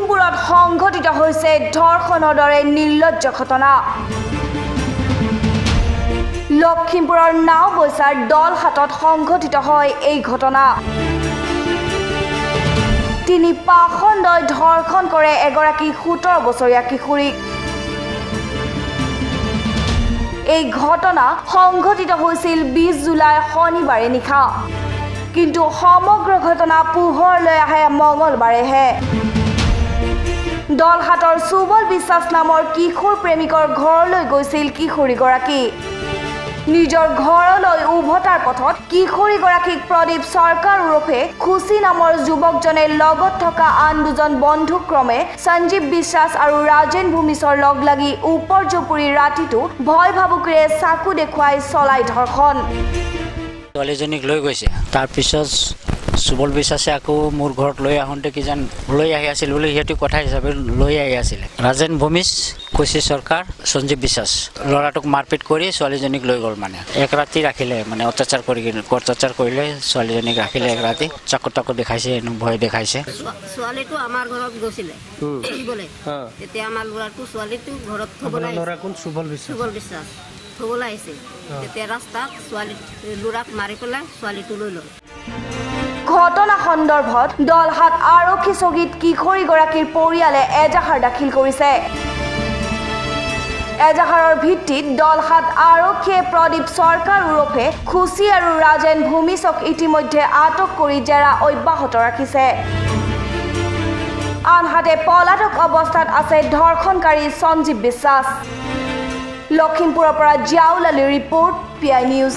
লখিমপুৰত সংঘটিত হৈছে ধৰ্ষণৰ দৰে নিৰ্লজ্জ ঘটনা। লখিমপুৰৰ নাওবৈচাৰ দলহাটত সংঘটিত হয় এই ঘটনা। তিনি পাখণ্ডই ধৰ্ষণ কৰে এগৰাকী সোতৰ বছৰীয়া কিশোৰীক। এই ঘটনা সংঘটিত হৈছিল বিছ জুলাই শনিবাৰে নিশা। কিন্তু সমগ্ৰ ঘটনা পোহৰলৈ আহে মঙলবাৰেহে। দলহাটৰ সুবল বিশ্বাস নামৰ কিশোৰ প্ৰেমিকৰ ঘৰলৈ গৈছিল কিশোৰীগৰাকী। নিজৰ ঘৰলৈ উভতাৰ পথত কিশোৰীগৰাকীক প্ৰদীপ চৰকাৰ ওৰফে খুচি নামৰ যুৱকজনে লগত থকা আন দুজন বন্ধুক্ৰমে সঞ্জীৱ বিশ্বাস আৰু ৰাজেন ভূমিছৰ লগ লাগি উপৰ্যপুৰি ৰাতিটো ভয় ভাবুকিৰে চাকু দেখুৱাই চলাই ধৰ্ষণ। ছোৱালীজনীক লৈ গৈছে। তাৰপিছত সুবল বিশ্বাসে আকৌ মোৰ ঘৰত লৈ আহোঁতে কিজান লৈ আহি আছিল বুলি সিহঁতে কথা হিচাপে লৈ আহি আছিলে। ৰাজেন ভূমিজ কুশী চৰকাৰ সঞ্জীৱ বিশ্বাস। ল'ৰাটোক মাৰপিট কৰি ছোৱালীজনীক লৈ গ'ল মানে। এক ৰাতি ৰাখিলে মানে অত্যাচাৰ কৰি অত্যাচাৰ কৰিলে ছোৱালীজনীক ৰাখিলে এক ৰাতি। চাকু তাকু দেখাইছে এনে ভয় দেখাইছে। ছোৱা- ছোৱালীটো আমাৰ ঘৰত গৈছিলে। তেতিয়া আমাৰ ল'ৰাটো ছোৱালীটো ঘৰত থবলৈ ল'ৰা কোন? সুবল বিশ্বাস। সুবল বিশ্বাস। থবলৈ আহিছে। তেতিয়া ৰাস্তাত ছোৱালী ল'ৰাক মাৰি পেলাই ছোৱালীটো লৈ ল'ল। ঘটনা সন্দৰ্ভত দলহাট আৰক্ষী চকীত কিশোৰীগৰাকীৰ পৰিয়ালে এজাহাৰ দাখিল কৰিছে। এজাহাৰৰ ভিত্তিত দলহাট আৰক্ষীয়ে প্ৰদীপ চৰকাৰ ওৰফে খুচি আৰু ৰাজেন ভূমিছক ইতিমধ্যে আটক কৰি জেৰা অব্যাহত ৰাখিছে। আনহাতে পলাতক অৱস্থাত আছে ধৰ্ষণকাৰী সঞ্জীৱ বিশ্বাস। লখিমপুৰৰ পৰা জিয়াউল আলীৰ ৰিপৰ্ট পি আই নিউজ।